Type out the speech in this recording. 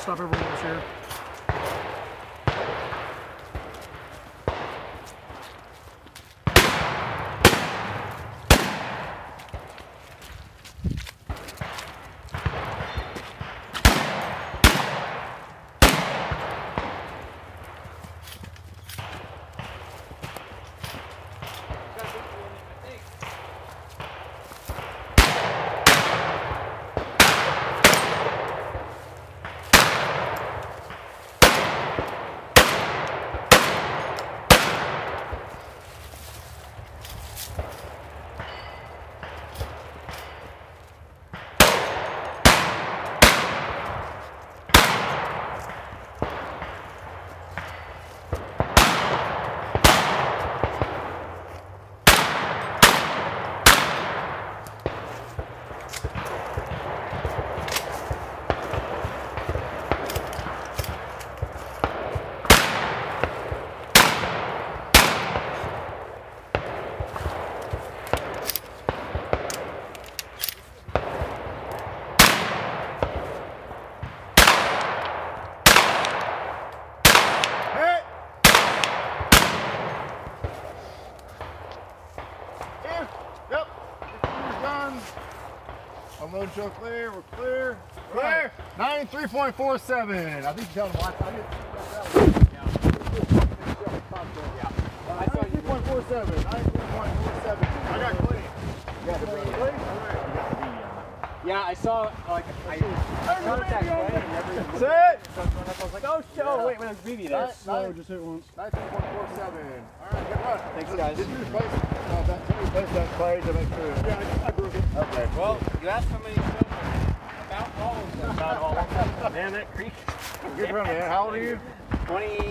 stop everyone else here. Unload show clear. We're clear. Clear. 93.47. I think you tell them last time. I saw you. 93.47. 93.47. I got clean. Yeah, Clean? Yeah, I saw like I, I saw that play and never even so I was like, oh shit, oh wait, wait, it's BB there. Nice, nice. just hit once. 93.47. All right, good run. Thanks, guys. Did you replace uh, that? Did you replace that play to make sure? Yeah, I, I broke it. Okay. Well, you asked how many about all of them. About all of them. Man, that creek. Good run, man. How old are you? Twenty